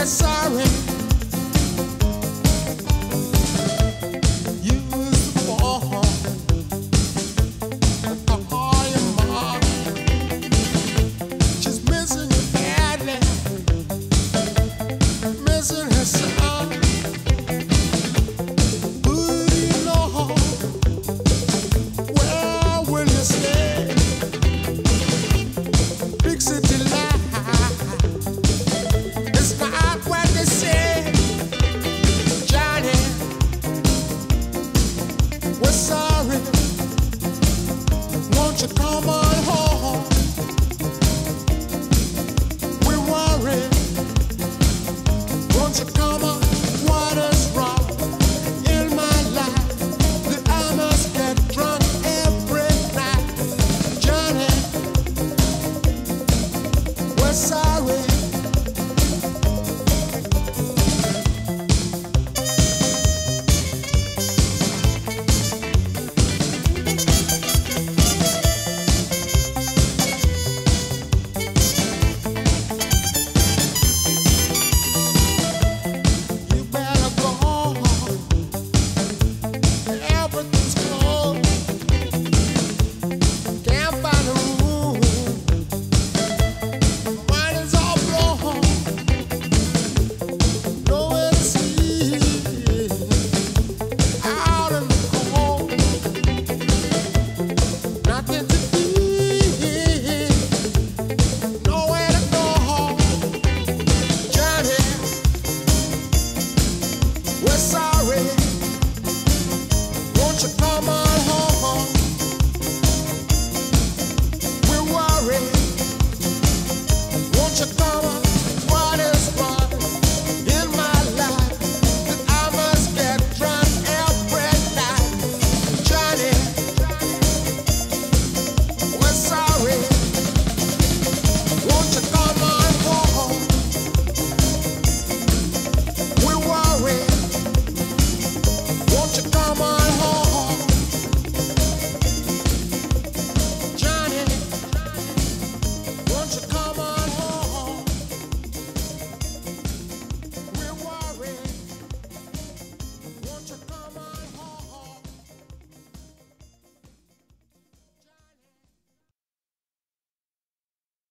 we're sorry. come on.